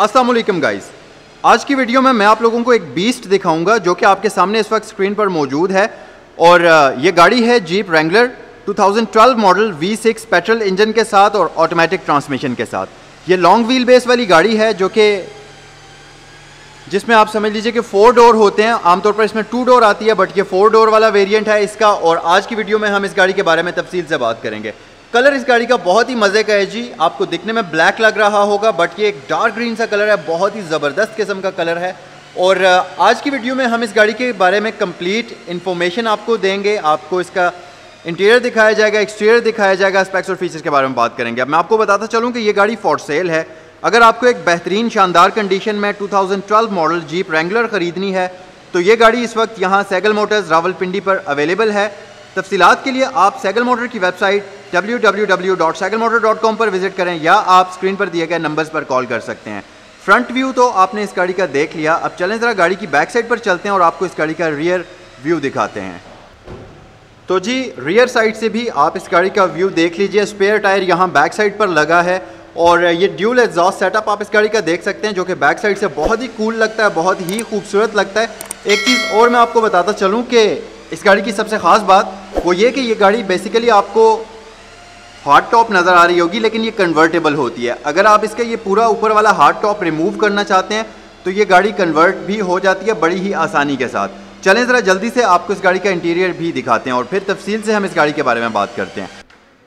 Aslam guys. आज की video में मैं आप लोगों को एक बीस्ट दिखाऊँगा जो कि आपके सामने इस वक्त स्क्रीन पर मौजूद है। और ये गाड़ी है Jeep Wrangler 2012 model V6 petrol engine के साथ और ऑटोमेटिक ट्रांसमिशन के साथ। ये लॉन्ग व्हील बेस वाली गाड़ी है जो कि, जिसमें आप समझ लीजिए कि फोर डोर होते हैं। आमतौर पर इसमें टू डोर आती है बट ये फोर डोर वाला वेरिएंट है इसका। और आज की वीडियो में हम इस गाड़ी के बारे में तफसील से बात करेंगे। कलर इस गाड़ी का बहुत ही मज़े का है जी। आपको दिखने में ब्लैक लग रहा होगा, बट ये एक डार्क ग्रीन सा कलर है, बहुत ही ज़बरदस्त किस्म का कलर है। और आज की वीडियो में हम इस गाड़ी के बारे में कंप्लीट इन्फॉर्मेशन आपको देंगे। आपको इसका इंटीरियर दिखाया जाएगा, एक्सटीरियर दिखाया जाएगा, स्पेक्स और फीचर्स के बारे में बात करेंगे। अब मैं आपको बताता चलूँ कि ये गाड़ी फॉर सेल है। अगर आपको एक बेहतरीन, शानदार कंडीशन में 2012 मॉडल जीप रेंगुलर ख़रीदनी है तो ये गाड़ी इस वक्त यहाँ सैगल मोटर्स रावलपिंडी पर अवेलेबल है। तफसीत के लिए आप सैगल मोटर की वेबसाइट www.cyclemotor.com पर विज़िट करें या आप स्क्रीन पर दिए गए नंबर्स पर कॉल कर सकते हैं। फ्रंट व्यू तो आपने इस गाड़ी का देख लिया। अब चलें ज़रा गाड़ी की बैक साइड पर चलते हैं और आपको इस गाड़ी का रियर व्यू दिखाते हैं। तो जी रियर साइड से भी आप इस गाड़ी का व्यू देख लीजिए। स्पेयर टायर यहाँ बैक साइड पर लगा है और ये ड्यूल एग्जॉस्ट सेटअप आप इस गाड़ी का देख सकते हैं, जो कि बैक साइड से बहुत ही कूल लगता है, बहुत ही खूबसूरत लगता है। एक चीज़ और मैं आपको बताता चलूँ कि इस गाड़ी की सबसे ख़ास बात वो ये कि ये गाड़ी बेसिकली आपको हार्ड टॉप नज़र आ रही होगी लेकिन ये कन्वर्टेबल होती है। अगर आप इसका ये पूरा ऊपर वाला हार्ड टॉप रिमूव करना चाहते हैं तो ये गाड़ी कन्वर्ट भी हो जाती है बड़ी ही आसानी के साथ। चलें ज़रा जल्दी से आपको इस गाड़ी का इंटीरियर भी दिखाते हैं और फिर तफसील से हम इस गाड़ी के बारे में बात करते हैं।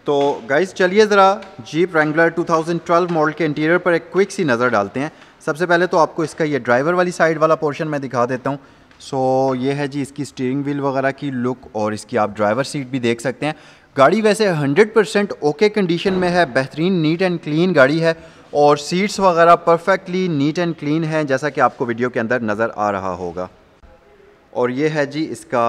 तो गाइस चलिए ज़रा जीप रेंगुलर 2012 मॉडल के इंटीरियर पर एक क्विक सी नज़र डालते हैं। सबसे पहले तो आपको इसका ये ड्राइवर वाली साइड वाला पोर्शन मैं दिखा देता हूँ। सो so, ये है जी इसकी स्टीयरिंग व्हील वगैरह की लुक और इसकी आप ड्राइवर सीट भी देख सकते हैं। गाड़ी वैसे 100 परसेंट ओके कंडीशन में है, बेहतरीन, नीट एंड क्लीन गाड़ी है और सीट्स वगैरह परफेक्टली नीट एंड क्लीन है जैसा कि आपको वीडियो के अंदर नज़र आ रहा होगा। और ये है जी इसका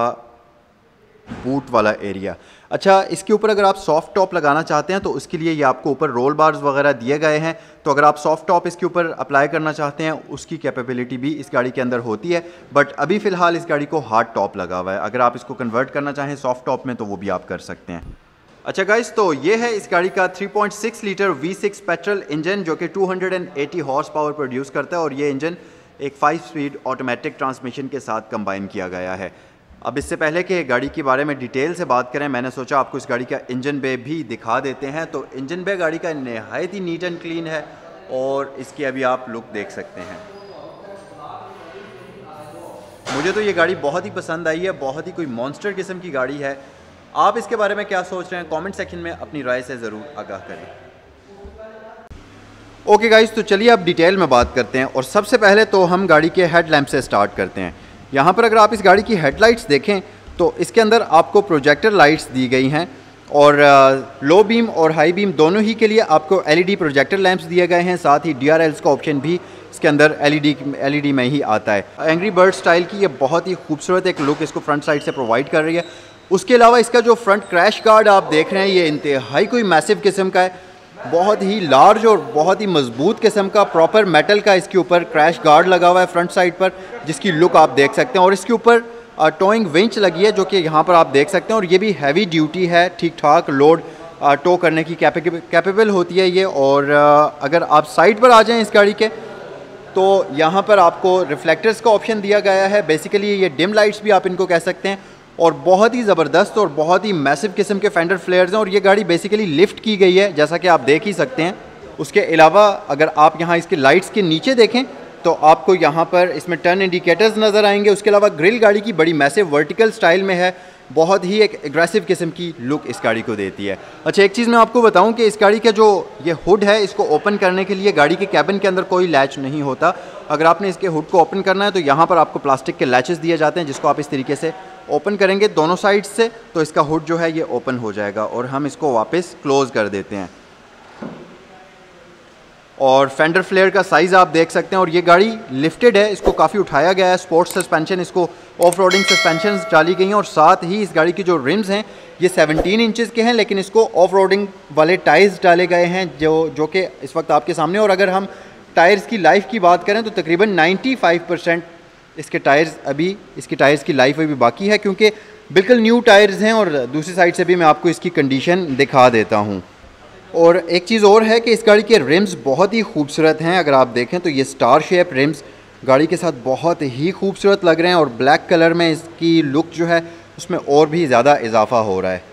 बूट वाला एरिया। अच्छा इसके ऊपर अगर आप सॉफ्ट टॉप लगाना चाहते हैं तो उसके लिए ये आपको ऊपर रोल बार्स वगैरह दिए गए हैं। तो अगर आप सॉफ्ट टॉप इसके ऊपर अप्लाई करना चाहते हैं, उसकी कैपेबिलिटी भी इस गाड़ी के अंदर होती है। बट अभी फ़िलहाल इस गाड़ी को हार्ड टॉप लगा हुआ है। अगर आप इसको कन्वर्ट करना चाहें सॉफ्ट टॉप में तो वो भी आप कर सकते हैं। अच्छा गाइस तो ये है इस गाड़ी का 3.6 लीटर V6 पेट्रोल इंजन जो कि 280 हॉर्स पावर प्रोड्यूस करता है। और ये इंजन एक 5 स्पीड ऑटोमेटिक ट्रांसमिशन के साथ कंबाइन किया गया है। अब इससे पहले कि गाड़ी के बारे में डिटेल से बात करें, मैंने सोचा आपको इस गाड़ी का इंजन बे भी दिखा देते हैं। तो इंजन बे गाड़ी का नहायत ही नीट एंड क्लीन है और इसकी अभी आप लुक देख सकते हैं। मुझे तो ये गाड़ी बहुत ही पसंद आई है, बहुत ही कोई मॉन्स्टर किस्म की गाड़ी है। आप इसके बारे में क्या सोच रहे हैं? कमेंट सेक्शन में अपनी राय से ज़रूर आगाह करें। ओके गाइस तो चलिए अब डिटेल में बात करते हैं और सबसे पहले तो हम गाड़ी के हेडलैम्प से स्टार्ट करते हैं। यहाँ पर अगर आप इस गाड़ी की हेडलाइट्स देखें तो इसके अंदर आपको प्रोजेक्टर लाइट्स दी गई हैं और लो बीम और हाई बीम दोनों ही के लिए आपको एलईडी प्रोजेक्टर लैंप्स दिए गए हैं। साथ ही डी का ऑप्शन भी इसके अंदर एलईडी एलईडी में ही आता है। एंग्री बर्ड स्टाइल की ये बहुत ही खूबसूरत एक लुक इसको फ्रंट साइड से प्रोवाइड कर रही है। उसके अलावा इसका जो फ्रंट क्रैश गार्ड आप देख रहे हैं, ये इंतहाई कोई मैसिव किस्म का है। बहुत ही लार्ज और बहुत ही मज़बूत किस्म का प्रॉपर मेटल का इसके ऊपर क्रैश गार्ड लगा हुआ है फ्रंट साइड पर, जिसकी लुक आप देख सकते हैं। और इसके ऊपर टोइंग विंच लगी है, जो कि यहाँ पर आप देख सकते हैं। और ये भी हैवी ड्यूटी है ठीक ठाक लोड टो करने की कैपेबल होती है ये। और अगर आप साइड पर आ जाएँ इस गाड़ी के तो यहाँ पर आपको रिफ्लेक्टर्स का ऑप्शन दिया गया है। बेसिकली ये डिम लाइट्स भी आप इनको कह सकते हैं। और बहुत ही ज़बरदस्त और बहुत ही मैसिव किस्म के फेंडर फ्लेयर्स हैं और ये गाड़ी बेसिकली लिफ्ट की गई है, जैसा कि आप देख ही सकते हैं। उसके अलावा अगर आप यहाँ इसके लाइट्स के नीचे देखें तो आपको यहाँ पर इसमें टर्न इंडिकेटर्स नज़र आएँगे। उसके अलावा ग्रिल गाड़ी की बड़ी मैसिव वर्टिकल स्टाइल में है। बहुत ही एक एग्रेसिव किस्म की लुक इस गाड़ी को देती है। अच्छा एक चीज़ मैं आपको बताऊँ कि इस गाड़ी का जो ये हुड है, इसको ओपन करने के लिए गाड़ी के कैबिन के अंदर कोई लैच नहीं होता। अगर आपने इसके हुड को ओपन करना है तो यहाँ पर आपको प्लास्टिक के लैचेस दिए जाते हैं, जिसको आप इस तरीके से ओपन करेंगे दोनों साइड से तो इसका हुड जो है ये ओपन हो जाएगा और हम इसको वापस क्लोज़ कर देते हैं। और फेंडर फ्लेयर का साइज़ आप देख सकते हैं और ये गाड़ी लिफ्टेड है, इसको काफ़ी उठाया गया है, स्पोर्ट्स सस्पेंशन, इसको ऑफ़ रोडिंग सस्पेंशन डाली गई हैं और साथ ही इस गाड़ी की जो रिम्स हैं, ये 17 इंचज़ के हैं, लेकिन इसको ऑफ़ रोडिंग वाले टायर्स डाले गए हैं, जो जो कि इस वक्त आपके सामने और अगर हम टायर्स की लाइफ की बात करें तो तकरीबन 95 परसेंट इसके टायर्स अभी, इसकी टायर्स की लाइफ अभी बाकी है क्योंकि बिल्कुल न्यू टायर्स हैं और दूसरी साइड से भी मैं आपको इसकी कंडीशन दिखा देता हूँ। और एक चीज़ और है कि इस गाड़ी के रिम्स बहुत ही खूबसूरत हैं, अगर आप देखें तो ये स्टार शेप रिम्स गाड़ी के साथ बहुत ही खूबसूरत लग रहे हैं और ब्लैक कलर में इसकी लुक जो है, उसमें और भी ज़्यादा इजाफा हो रहा है।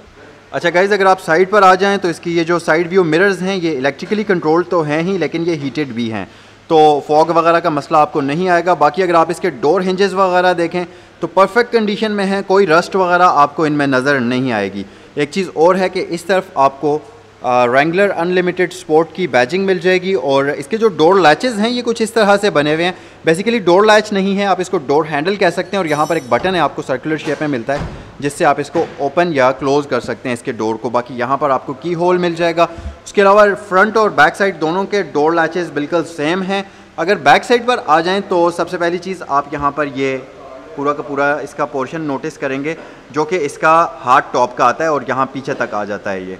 अच्छा गाइज़ अगर आप साइड पर आ जाएँ तो इसकी ये जो साइड व्यू मिरर्स हैं, ये इलेक्ट्रिकली कंट्रोल्ड तो हैं ही, लेकिन ये हीटेड भी हैं। तो फॉग वगैरह का मसला आपको नहीं आएगा। बाकी अगर आप इसके डोर हिंजेस वगैरह देखें तो परफेक्ट कंडीशन में है, कोई रस्ट वगैरह आपको इनमें नज़र नहीं आएगी। एक चीज़ और है कि इस तरफ़ आपको रेंगुलर अनलिमिटेड स्पोर्ट की बैजिंग मिल जाएगी और इसके जो डोर लैचेज़ हैं, ये कुछ इस तरह से बने हुए हैं। बेसिकली डोर लैच नहीं है, आप इसको डोर हैंडल कह सकते हैं और यहाँ पर एक बटन है, आपको सर्कुलर शेप में मिलता है, जिससे आप इसको ओपन या क्लोज़ कर सकते हैं इसके डोर को। बाकी यहाँ पर आपको की होल मिल जाएगा। उसके अलावा फ्रंट और बैक साइड दोनों के डोर लैचेज़ बिल्कुल सेम हैं। अगर बैक साइड पर आ जाएँ तो सबसे पहली चीज़ आप यहाँ पर ये पूरा का पूरा इसका पोर्शन नोटिस करेंगे, जो कि इसका हार्ड टॉप का आता है और यहाँ पीछे तक आ जाता है ये।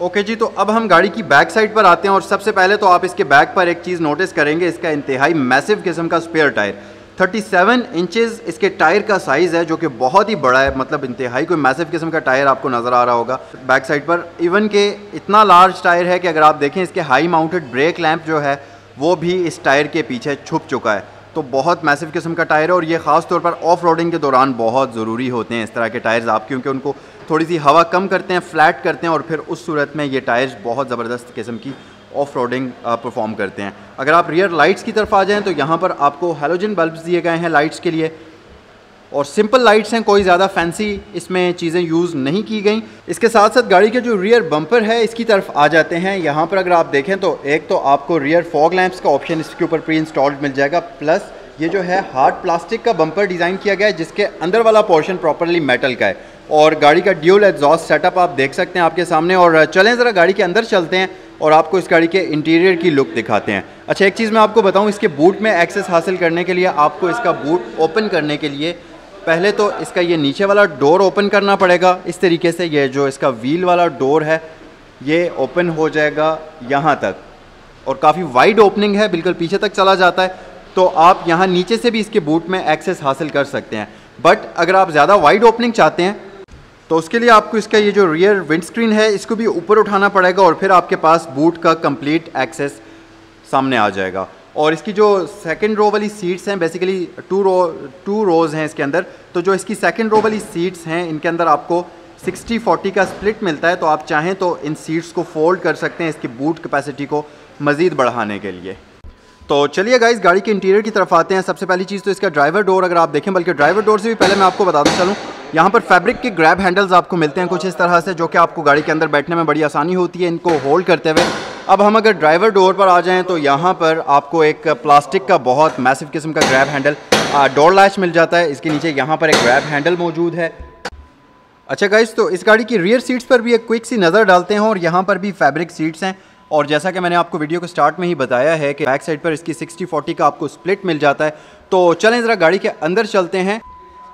ओके जी तो अब हम गाड़ी की बैक साइड पर आते हैं और सबसे पहले तो आप इसके बैक पर एक चीज़ नोटिस करेंगे, इसका इंतहाई मैसिव किस्म का स्पेयर टायर 37 इंचेस इसके टायर का साइज़ है, जो कि बहुत ही बड़ा है मतलब इंतहाई कोई मैसिव किस्म का टायर आपको नज़र आ रहा होगा। बैक साइड पर इवन के इतना लार्ज टायर है कि अगर आप देखें, इसके हाई माउंटेड ब्रेक लैंप जो है, वो भी इस टायर के पीछे छुप चुका है। तो बहुत मैसिव किस्म का टायर है और ये ख़ास तौर पर ऑफ़ रोडिंग के दौरान बहुत ज़रूरी होते हैं इस तरह के टायर्स आप, क्योंकि उनको थोड़ी सी हवा कम करते हैं फ्लैट करते हैं और फिर उस सूरत में ये टायर्स बहुत ज़बरदस्त किस्म की ऑफ़ रोडिंग परफॉर्म करते हैं। अगर आप रियर लाइट्स की तरफ़ आ जाएँ तो यहाँ पर आपको हेलोजन बल्ब दिए गए हैं लाइट्स के लिए। और सिंपल लाइट्स हैं, कोई ज़्यादा फैंसी इसमें चीज़ें यूज़ नहीं की गई। इसके साथ साथ गाड़ी के जो रियर बम्पर है, इसकी तरफ़ आ जाते हैं। यहाँ पर अगर आप देखें तो एक तो आपको रियर फॉग लैंप्स का ऑप्शन इसके ऊपर प्री इंस्टॉल्ड मिल जाएगा। प्लस ये जो है हार्ड प्लास्टिक का बम्पर डिज़ाइन किया गया है, जिसके अंदर वाला पोर्शन प्रॉपरली मेटल का है। और गाड़ी का ड्यूल एग्जॉस्ट सेटअप आप देख सकते हैं आपके सामने। और चलें ज़रा गाड़ी के अंदर चलते हैं। और आपको इस गाड़ी के इंटीरियर की लुक दिखाते हैं। अच्छा एक चीज़ मैं आपको बताऊँ, इसके बूट में एक्सेस हासिल करने के लिए, आपको इसका बूट ओपन करने के लिए, पहले तो इसका ये नीचे वाला डोर ओपन करना पड़ेगा। इस तरीके से ये जो इसका व्हील वाला डोर है, ये ओपन हो जाएगा यहाँ तक। और काफ़ी वाइड ओपनिंग है, बिल्कुल पीछे तक चला जाता है तो आप यहाँ नीचे से भी इसके बूट में एक्सेस हासिल कर सकते हैं। बट अगर आप ज़्यादा वाइड ओपनिंग चाहते हैं तो उसके लिए आपको इसका ये जो रियर विंड स्क्रीन है, इसको भी ऊपर उठाना पड़ेगा और फिर आपके पास बूट का कंप्लीट एक्सेस सामने आ जाएगा। और इसकी जो सेकंड रो वाली सीट्स हैं basically two row two rows हैं इसके अंदर। तो जो इसकी सेकंड रो वाली सीट्स हैं, इनके अंदर आपको 60 40 का स्प्लिट मिलता है। तो आप चाहें तो इन सीट्स को फोल्ड कर सकते हैं इसकी बूट कैपेसिटी को मज़ीद बढ़ाने के लिए। तो चलिए गाइस गाड़ी के इंटीरियर की तरफ़ आते हैं। सबसे पहली चीज़ तो इसका ड्राइवर डोर अगर आप देखें, बल्कि ड्राइवर डोर से भी पहले मैं आपको बता दूँ चलूँ। यहाँ पर फैब्रिक के ग्रैब हैंडल्स आपको मिलते हैं कुछ इस तरह से, जो कि आपको गाड़ी के अंदर बैठने में बड़ी आसानी होती है इनको होल्ड करते हुए। अब हम अगर ड्राइवर डोर पर आ जाएँ तो यहाँ पर आपको एक प्लास्टिक का बहुत मैसिव किस्म का ग्रैब हैंडल डोर लैच मिल जाता है। इसके नीचे यहाँ पर एक ग्रैब हैंडल मौजूद है। अच्छा गाइस तो इस गाड़ी की रियर सीट्स पर भी एक क्विक सी नज़र डालते हैं, और यहाँ पर भी फैब्रिक सीट्स हैं। और जैसा कि मैंने आपको वीडियो को स्टार्ट में ही बताया है कि बैक साइड पर इसकी 60-40 का आपको स्प्लिट मिल जाता है। तो चलें ज़रा गाड़ी के अंदर चलते हैं।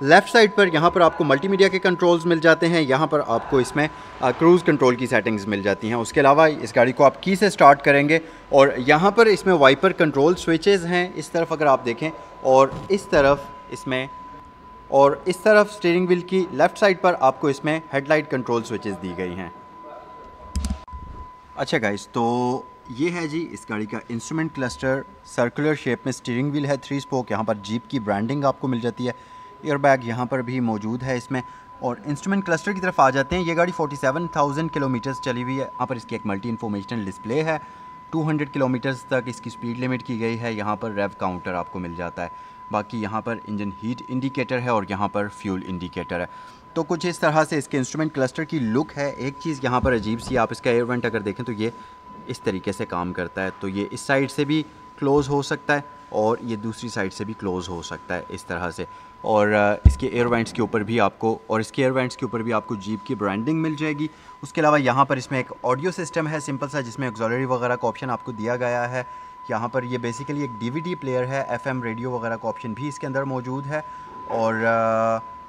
लेफ़्ट साइड पर यहाँ पर आपको मल्टीमीडिया के कंट्रोल्स मिल जाते हैं। यहाँ पर आपको इसमें क्रूज़ कंट्रोल की सेटिंग्स मिल जाती हैं। उसके अलावा इस गाड़ी को आप की से स्टार्ट करेंगे और यहाँ पर इसमें वाइपर कंट्रोल स्विचेज़ हैं इस तरफ़ अगर आप देखें और इस तरफ़ इसमें, और इस तरफ़ स्टीयरिंग व्हील की लेफ़्ट साइड पर आपको इसमें हेडलाइट कंट्रोल स्विचेज़ दी गई हैं। अच्छा गाइस तो ये है जी इस गाड़ी का इंस्ट्रूमेंट क्लस्टर सर्कुलर शेप में स्टीयरिंग व्हील है थ्री स्पोक यहाँ पर जीप की ब्रांडिंग आपको मिल जाती है। एयर बैग यहाँ पर भी मौजूद है इसमें। और इंस्ट्रूमेंट क्लस्टर की तरफ़ आ जाते हैं। ये गाड़ी 47,000 किलोमीटर्स चली हुई है। यहाँ पर इसकी एक मल्टी इन्फॉर्मेशनल डिस्प्ले है 200 किलोमीटर्स तक इसकी स्पीड लिमिट की गई है। यहाँ पर रेव काउंटर आपको मिल जाता है। बाकी यहाँ पर इंजन हीट इंडिकेटर है और यहाँ पर फ्यूल इंडिकेटर है। तो कुछ इस तरह से इसके इंस्ट्रूमेंट क्लस्टर की लुक है। एक चीज़ यहाँ पर अजीब सी आप इसका एयर वेंट अगर देखें तो ये इस तरीके से काम करता है। तो ये इस साइड से भी क्लोज़ हो सकता है और ये दूसरी साइड से भी क्लोज़ हो सकता है इस तरह से। और इसके एयर के ऊपर भी आपको, और इसके एयर के ऊपर भी आपको जीप की ब्रांडिंग मिल जाएगी। उसके अलावा यहाँ पर इसमें एक ऑडियो सिस्टम है सिंपल सा, जिसमें एक्जॉलरी वगैरह का ऑप्शन आपको दिया गया है। यहाँ पर ये बेसिकली एक डीवीडी प्लेयर है एफएम रेडियो वगैरह का ऑप्शन भी इसके अंदर मौजूद है। और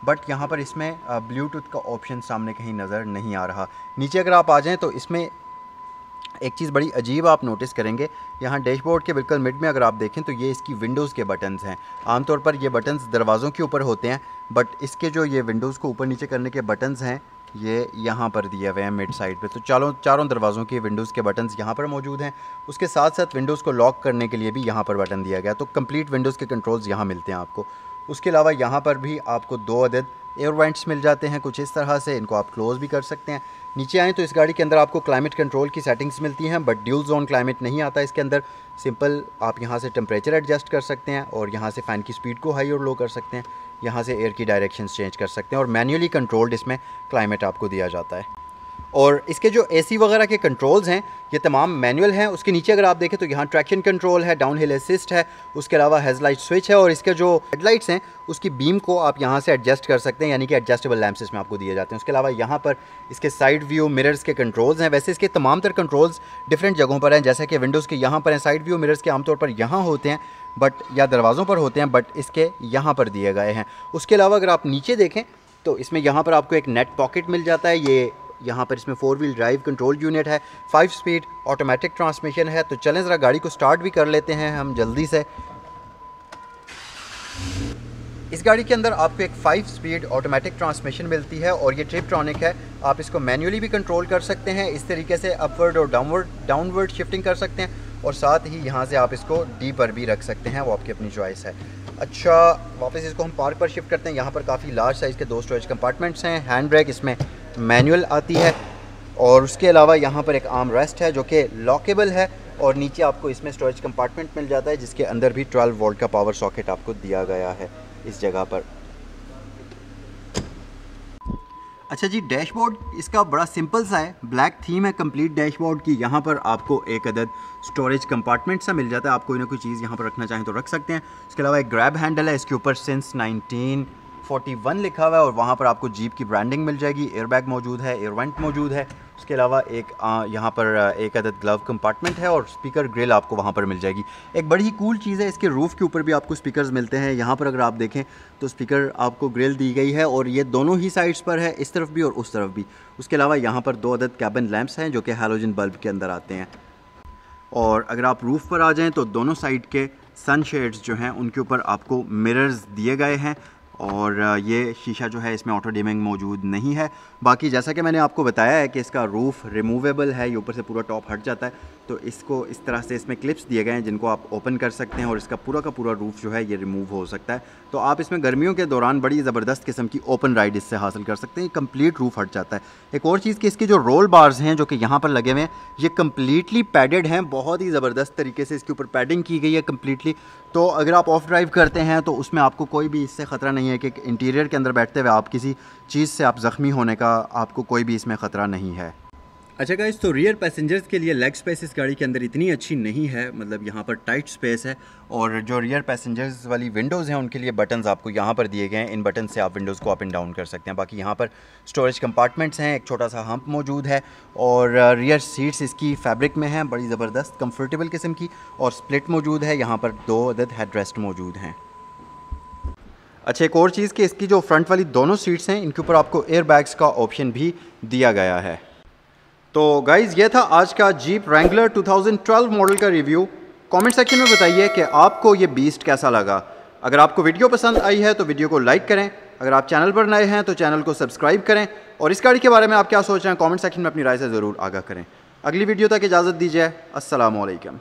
बट यहाँ पर इसमें ब्लूटूथ का ऑप्शन सामने कहीं नज़र नहीं आ रहा। नीचे अगर आप आ जाएँ तो इसमें एक चीज़ बड़ी अजीब आप नोटिस करेंगे, यहाँ डैशबोर्ड के बिल्कुल मिड में अगर आप देखें तो ये इसकी विंडोज़ के बटन्स हैं। आमतौर पर ये बटन्स दरवाज़ों के ऊपर होते हैं बट इसके जो ये विंडोज़ को ऊपर नीचे करने के बटन्स हैं, ये यहाँ पर दिए हुए हैं मिड साइड पे। तो चारों चारों दरवाज़ों के विंडोज़ के बटन यहाँ पर मौजूद हैं। उसके साथ साथ विंडोज़ को लॉक करने के लिए भी यहाँ पर बटन दिया गया। तो कंप्लीट विंडोज़ के कंट्रोल्स यहाँ मिलते हैं आपको। उसके अलावा यहाँ पर भी आपको दो अदद एयर वेंट्स मिल जाते हैं कुछ इस तरह से, इनको आप क्लोज़ भी कर सकते हैं। नीचे आएँ तो इस गाड़ी के अंदर आपको क्लाइमेट कंट्रोल की सेटिंग्स मिलती हैं बट ड्यूल जोन क्लाइमेट नहीं आता इसके अंदर। सिंपल आप यहाँ से टेम्परेचर एडजस्ट कर सकते हैं और यहाँ से फ़ैन की स्पीड को हाई और लो कर सकते हैं। यहाँ से एयर की डायरेक्शन चेंज कर सकते हैं और मैन्युअली कंट्रोल्ड इसमें क्लाइमेट आपको दिया जाता है। और इसके जो एसी वगैरह के कंट्रोल्स हैं, ये तमाम मैनुअल हैं। उसके नीचे अगर आप देखें तो यहाँ ट्रैक्शन कंट्रोल है डाउन हिल असिस्ट है, उसके अलावा हेडलाइट स्विच है और इसके जो हेडलाइट्स हैं, उसकी बीम को आप यहाँ से एडजस्ट कर सकते हैं, यानी कि एडजस्टेबल लैम्प्स इसमें आपको दिए जाते हैं। उसके अलावा यहाँ पर इसके साइड व्यू मिरर्स के कंट्रोल्स हैं। वैसे इसके तमाम तर कंट्रोल्स डिफरेंट जगहों पर हैं, जैसे कि विंडोज़ के यहाँ पर हैं साइड व्यू मिरर्स के आमतौर पर यहाँ होते हैं बट या दरवाज़ों पर होते हैं बट इसके यहाँ पर दिए गए हैं। उसके अलावा अगर आप नीचे देखें तो इसमें यहाँ पर आपको एक नेट पॉकेट मिल जाता है। ये यहाँ पर इसमें four wheel drive control unit है, फाइव स्पीड ऑटोमेटिक ट्रांसमिशन है तो चलें ज़रा गाड़ी को स्टार्ट भी कर लेते हैं हम जल्दी से। इस गाड़ी के अंदर आपको एक फाइव स्पीड ऑटोमेटिक ट्रांसमिशन मिलती है और ये ट्रिपट्रॉनिक है, आप इसको मैन्युअली भी कंट्रोल कर सकते हैं, इस तरीके से अपवर्ड और डाउनवर्ड डाउनवर्ड शिफ्टिंग कर सकते हैं और साथ ही यहाँ से आप इसको डी पर भी रख सकते हैं, वो आपकी अपनी चॉइस है। अच्छा वापस इसको हम पार्क पर शिफ्ट करते हैं, यहाँ पर काफ़ी लार्ज साइज़ के दो स्टोरेज कंपार्टमेंट्स हैं, हैंड ब्रेक इसमें। मैनुअल आती है और उसके अलावा यहाँ पर एक आर्म रेस्ट है जो कि लॉकेबल है और नीचे आपको इसमें स्टोरेज कंपार्टमेंट मिल जाता है, जिसके अंदर भी 12 वोल्ट का पावर सॉकेट आपको दिया गया है इस जगह पर। अच्छा जी डैशबोर्ड इसका बड़ा सिंपल सा है। ब्लैक थीम है कंप्लीट डैशबोर्ड की। यहाँ पर आपको एक अदद स्टोरेज कंपार्टमेंट सा मिल जाता है। आप कोई ना कोई चीज़ यहाँ पर रखना चाहें तो रख सकते हैं। इसके अलावा एक ग्रैब हैंडल है, इसके ऊपर सिंस नाइनटीन 41 लिखा हुआ है और वहाँ पर आपको जीप की ब्रांडिंग मिल जाएगी। एयरबैग मौजूद है एयरवेंट मौजूद है। उसके अलावा एक यहाँ पर एक अदद ग्लव कंपार्टमेंट है और स्पीकर ग्रिल आपको वहाँ पर मिल जाएगी। एक बड़ी ही कूल चीज़ है, इसके रूफ़ के ऊपर भी आपको स्पीकर्स मिलते हैं। यहाँ पर अगर आप देखें तो स्पीकर आपको ग्रिल दी गई है और ये दोनों ही साइड्स पर है, इस तरफ़ भी और उस तरफ़ भी। उसके अलावा यहाँ पर दो अदद कैबिन लैम्प्स हैं, जो कि हेलोजन बल्ब के अंदर आते हैं। और अगर आप रूफ़ पर आ जाएँ तो दोनों साइड के सन शेड्स जो हैं, उनके ऊपर आपको मिरर्स दिए गए हैं। और ये शीशा जो है इसमें ऑटो डिमिंग मौजूद नहीं है। बाकी जैसा कि मैंने आपको बताया है कि इसका रूफ़ रिमूवेबल है, ये ऊपर से पूरा टॉप हट जाता है तो इसको इस तरह से इसमें क्लिप्स दिए गए हैं जिनको आप ओपन कर सकते हैं और इसका पूरा का पूरा रूफ़ जो है ये रिमूव हो सकता है। तो आप इसमें गर्मियों के दौरान बड़ी ज़बरदस्त किस्म की ओपन राइड इससे हासिल कर सकते हैं कंप्लीट रूफ़ हट जाता है। एक और चीज़ कि इसके जो रोल बार्स हैं जो कि यहाँ पर लगे हुए हैं, ये कम्प्लीटली पैडेड हैं, बहुत ही ज़बरदस्त तरीके से इसके ऊपर पैडिंग की गई है कम्प्लीटली तो अगर आप ऑफ़ ड्राइव करते हैं तो उसमें आपको कोई भी इससे ख़तरा नहीं है कि इंटीरियर के अंदर बैठते हुए आप किसी चीज़ से आप ज़ख्मी होने का आपको कोई भी इसमें ख़तरा नहीं है। अच्छा गाइस तो रियर पैसेंजर्स के लिए लेग स्पेस इस गाड़ी के अंदर इतनी अच्छी नहीं है मतलब यहाँ पर टाइट स्पेस है और जो रियर पैसेंजर्स वाली विंडोज़ हैं, उनके लिए बटन्स आपको यहाँ पर दिए गए हैं। इन बटन से आप विंडोज़ को अप एंड डाउन कर सकते हैं। बाकी यहाँ पर स्टोरेज कंपार्टमेंट्स हैं, एक छोटा सा हम्प मौजूद है और रियर सीट्स इसकी फैब्रिक में हैं, बड़ी ज़बरदस्त कम्फर्टेबल किस्म की और स्प्लिट मौजूद है। यहाँ पर दो अदद हेड रेस्ट मौजूद हैं। अच्छा एक और चीज़ कि इसकी जो फ्रंट वाली दोनों सीट्स हैं, इनके ऊपर आपको एयर बैग्स का ऑप्शन भी दिया गया है। तो गाइज़ ये था आज का जीप रैंगलर 2012 मॉडल का रिव्यू कमेंट सेक्शन में बताइए कि आपको ये बीस्ट कैसा लगा। अगर आपको वीडियो पसंद आई है तो वीडियो को लाइक करें। अगर आप चैनल पर नए हैं तो चैनल को सब्सक्राइब करें। और इस गाड़ी के बारे में आप क्या सोच रहे हैं कमेंट सेक्शन में अपनी राय से ज़रूर आगाह करें। अगली वीडियो तक इजाज़त दीजिए। असलकम